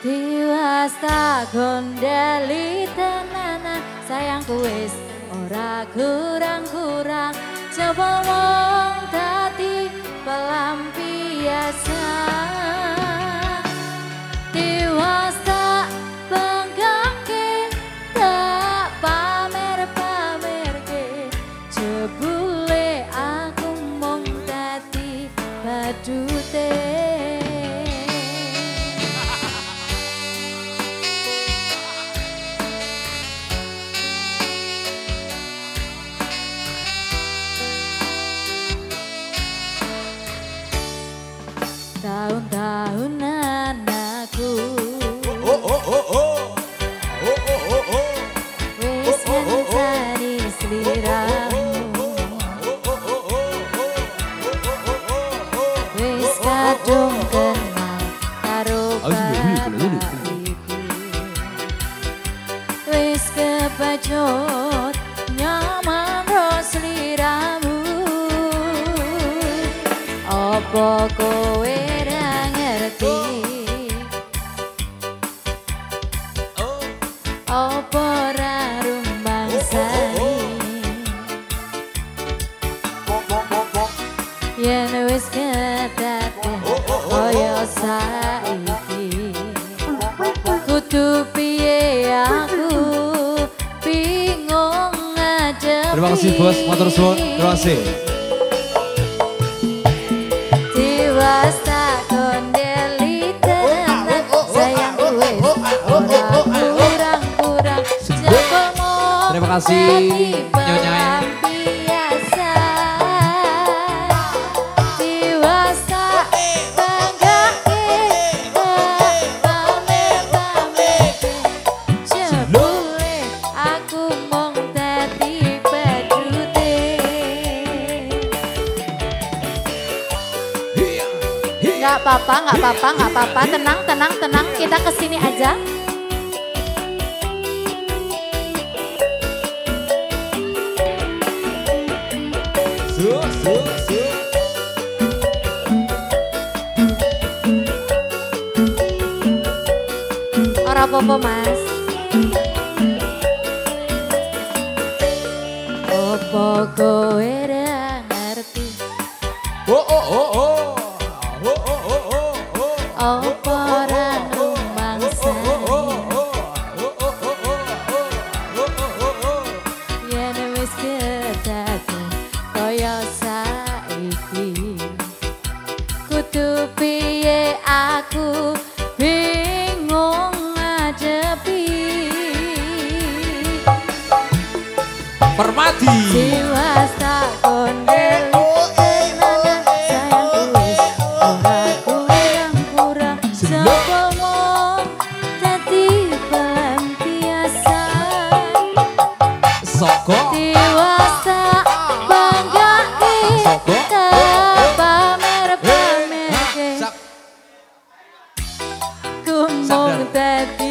Tiwas tak gondeli tenanan sayangku wis ora kurang-kurang. Coba wong dadi pelampiasan Tahun-tahunan aku. Oh oh oh oh. Oh oh oh oh. Wis ngenteni sliramu Wis kadung kenal karo bapak ibu Wis kebacut nyaman ro sliramu Apa kowe saiki Kudu piye aku bingung ngadepi Terima kasih bos, motor suwun. Terima kasih. Tiwas tak kondeli wis ora kurang-kurang Jagomu Terima kasih, Nyonya. Nggak apa-apa, nggak apa-apa, nggak apa-apa. Tenang, tenang, tenang. Kita ke sini aja. Su su su. Ora apa-apa, Mas. Apa kowe Soko. Tiwas tak banggake Soko. Tak pamer-pamerke Sak. Kumong dadi